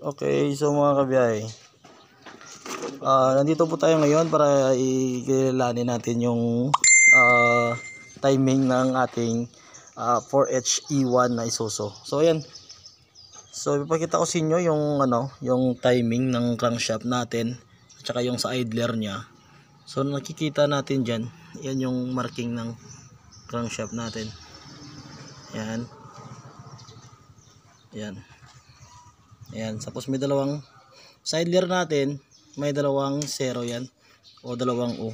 Okay, so mga kabiyahe. Ah, nandito po tayo ngayon para ikilalanin natin yung ah, timing ng ating ah, 4HE1 na Isuzu. So ayan. So ipakita ko sa inyo yung ano, yung timing ng crankshaft natin at saka yung sa idler niya. So nakikita natin diyan, yan yung marking ng crankshaft natin. Yan. Yan. Ayan, tapos may dalawang sidler natin, may dalawang zero yan o dalawang O.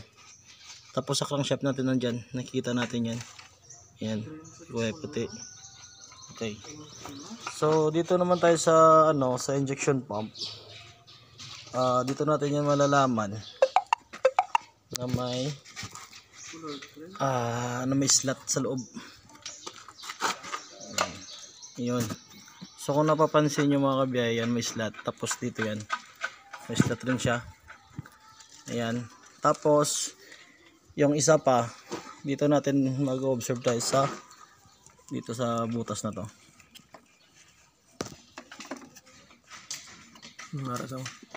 Tapos sa crankshaft natin nandyan, nakikita natin yan. Yan, kulay puti. Okay. So dito naman tayo sa ano, sa injection pump. Ah, dito natin yan malalaman na may ah, na may slot sa loob. Ayan. Yun. So kung napapansin nyo mga kabiyayan, may slot. Tapos dito yan. May slot rin siya. Ayan. Tapos, yung isa pa, dito natin mag-observe tayo sa dito sa butas na to.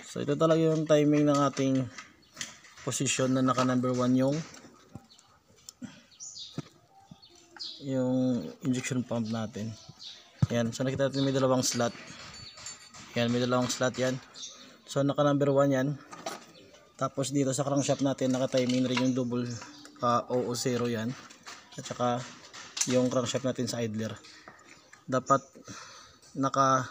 So ito talaga yung timing ng ating position na naka number 1 yung yung injection pump natin. Yan, so nakita natin may dalawang slot. Yan, may dalawang slot yan. So naka number 1 yan. Tapos dito sa crankshaft natin naka-timing rin yung double uh, OO0 yan. At saka yung crankshaft natin sa idler. Dapat naka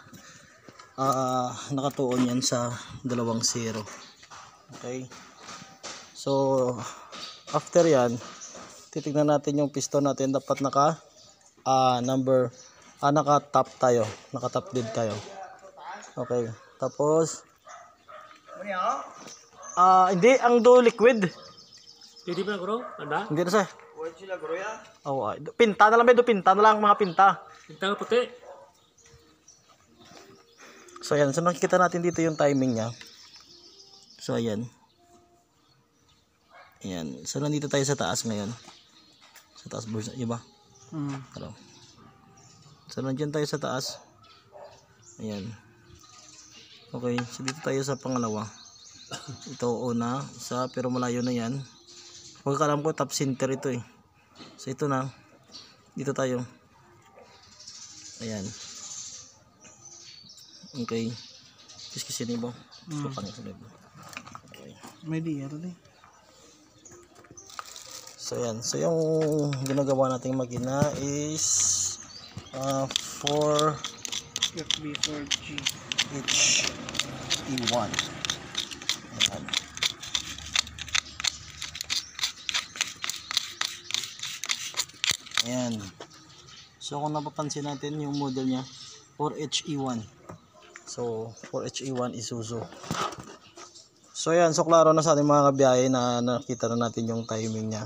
uh, nakatuon yan sa dalawang zero. Okay. So after yan, titignan natin yung piston natin dapat naka uh, number ah, naka-top tayo. Naka-top dead tayo. Okay. Tapos, ah, hindi, ang do liquid. Hindi ba gro? Anda? Hindi na sa. Oh, ah, do- pinta na lang, do pinta na lang, mga pinta. Hintang puti. So, ayan. So, nakikita natin dito yung timing niya. So, ayan. Ayan. So, nandito tayo sa taas ngayon. Sa taas, boys. Iba? Hmm. Hello. So, nandiyan tayo sa taas. Ayan. Okay. So, dito tayo sa pangalawa. Ito una. Isa, pero malayo na yan. Pagkakalam ko, top center ito eh. So, ito na. Dito tayo. Ayan. Okay. Tapos kasi ni ba? So, pangit loob. Okay. May di ano di. So, ayan. So, yung ginagawa nating makina is uh, 4 FB4G. H E1. Ayan. Ayan. So kung napapansin natin yung model niya 4HE1. So 4HE1 Isuzu. So ayan, so klaro na sa ating mga kabiyahe na nakita na natin yung timing niya.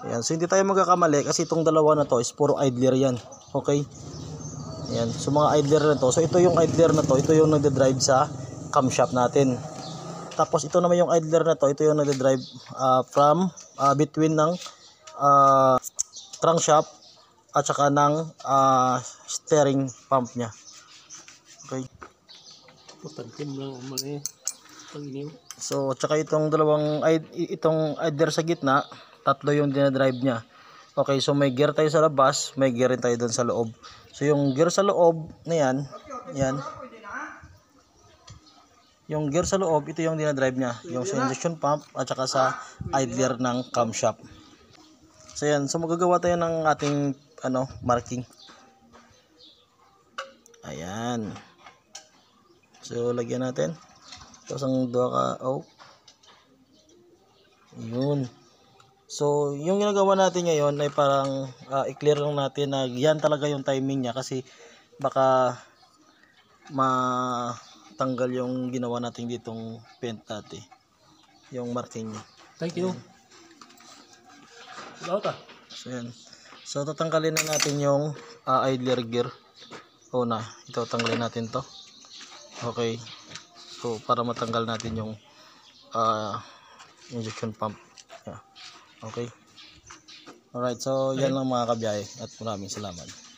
Ayan, so hindi tayo magkakamali kasi itong dalawa na to is puro idler yan. Okay? Ayan, so mga idler na to. So ito yung idler na to, ito yung nagde-drive sa camshaft natin. Tapos ito naman yung idler na to, ito yung nagde-drive ah, from ah, between ng ah, crankshaft at saka ng ah, steering pump niya. Okay. Putantim lang eh. Pag-iniw. So, tsaka itong dalawang id- itong idler sa gitna, tatlo yung dinadrive niya. Okay, so may gear tayo sa labas, may gear rin tayo doon sa loob. So yung gear sa loob na yan, yan. Yung gear sa loob, ito yung dinadrive niya. Yung sa injection pump at saka sa idler ng camshaft. So yan, so magagawa tayo ng ating ano, marking. Ayan. So lagyan natin. Tapos ang dua ka, oh. Yun. So, yung ginagawa natin ngayon ay parang ah, i-clear lang natin na yan talaga yung timing niya kasi baka matanggal yung ginawa natin ditong paint dati. Yung marking niya. Thank you. Ikaw ka. So, yan. So, tatanggalin na natin yung ah, idler gear. O na, ito tanggalin natin to. Okay. So, para matanggal natin yung ah, injection pump. Okay. Alright, so yan lang mga kabiyahe at maraming salamat.